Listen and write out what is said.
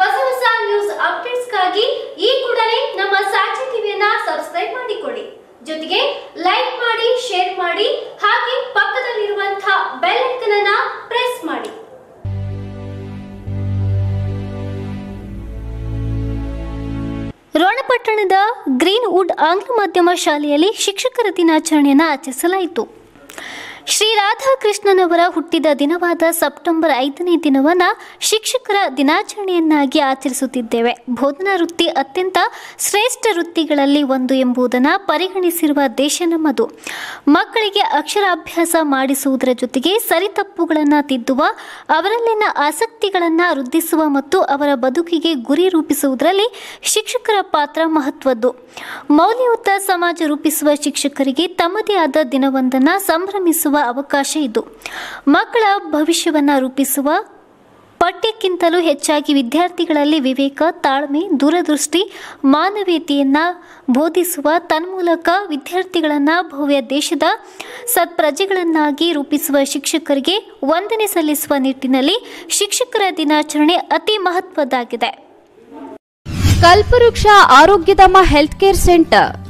ಹೊಸ ಹೊಸ ನ್ಯೂಸ್ ಅಪ್ಡೇಟ್ಸ್ಗಾಗಿ ಈ ಕೂಡಲೇ ನಮ್ಮ ಸಾಕ್ಷಿ ಟಿವಿಯನ್ನ ಸಬ್ಸ್ಕ್ರೈಬ್ ಮಾಡಿಕೊಳ್ಳಿ. ಜೊತೆಗೆ ಲೈಕ್ ಮಾಡಿ ಶೇರ್ ಮಾಡಿ, ಹಾಗೆ ಪಕ್ಕದಲ್ಲಿರುವಂತಹ ಬೆಲ್ ಐಕನ್ ಪ್ರೆಸ್ ಮಾಡಿ. ರೋಣಪಟ್ಟಣದ ಗ್ರೀನ್ವುಡ್ ಆಂಗ್ಲ ಮಾಧ್ಯಮ ಶಾಲೆಯಲ್ಲಿ ಶಿಕ್ಷಕರ ದಿನಾಚರಣೆಯನ್ನು ಆಚರಿಸಲಾಯಿತು. ಶ್ರೀ ರಾಧಾಕೃಷ್ಣನವರ ಹುಟ್ಟಿದ ದಿನವಾದ ಸೆಪ್ಟೆಂಬರ್ ಐದನೇ ದಿನವನ್ನು ಶಿಕ್ಷಕರ ದಿನಾಚರಣೆಯನ್ನಾಗಿ ಆಚರಿಸುತ್ತಿದ್ದೇವೆ. ಬೋಧನಾ ವೃತ್ತಿ ಅತ್ಯಂತ ಶ್ರೇಷ್ಠ ವೃತ್ತಿಗಳಲ್ಲಿ ಒಂದು ಎಂಬುದನ್ನು ಪರಿಗಣಿಸಿರುವ ದೇಶ ನಮ್ಮದು. ಮಕ್ಕಳಿಗೆ ಅಕ್ಷರಾಭ್ಯಾಸ ಮಾಡಿಸುವುದರ ಜೊತೆಗೆ ಸರಿತಪ್ಪುಗಳನ್ನು ತಿದ್ದುವ, ಅವರಲ್ಲಿನ ಆಸಕ್ತಿಗಳನ್ನು ವೃದ್ಧಿಸುವ ಮತ್ತು ಅವರ ಬದುಕಿಗೆ ಗುರಿ ರೂಪಿಸುವುದರಲ್ಲಿ ಶಿಕ್ಷಕರ ಪಾತ್ರ ಮಹತ್ವದ್ದು. ಮೌಲ್ಯಯುತ ಸಮಾಜ ರೂಪಿಸುವ ಶಿಕ್ಷಕರಿಗೆ ತಮ್ಮದೇ ಆದ ದಿನವೊಂದನ್ನು ಸಂಭ್ರಮಿಸುವ ಅವಕಾಶ ಇದು. ಮಕ್ಕಳ ಭವಿಷ್ಯವನ್ನು ರೂಪಿಸುವ ಪಠ್ಯಕ್ಕಿಂತಲೂ ಹೆಚ್ಚಾಗಿ ವಿದ್ಯಾರ್ಥಿಗಳಲ್ಲಿ ವಿವೇಕ, ತಾಳ್ಮೆ, ದೂರದೃಷ್ಟಿ, ಮಾನವೀಯತೆಯನ್ನು ಬೋಧಿಸುವ ತನ್ಮೂಲಕ ವಿದ್ಯಾರ್ಥಿಗಳನ್ನು ಭವ್ಯ ದೇಶದ ಸತ್ಪ್ರಜೆಗಳನ್ನಾಗಿ ರೂಪಿಸುವ ಶಿಕ್ಷಕರಿಗೆ ವಂದನೆ ಸಲ್ಲಿಸುವ ನಿಟ್ಟಿನಲ್ಲಿ ಶಿಕ್ಷಕರ ದಿನಾಚರಣೆ ಅತಿ ಮಹತ್ವದ್ದಾಗಿದೆ. ಕಲ್ಪವೃಕ್ಷ ಆರೋಗ್ಯಧಾಮ ಹೆಲ್ತ್ ಕೇರ್ ಸೆಂಟರ್.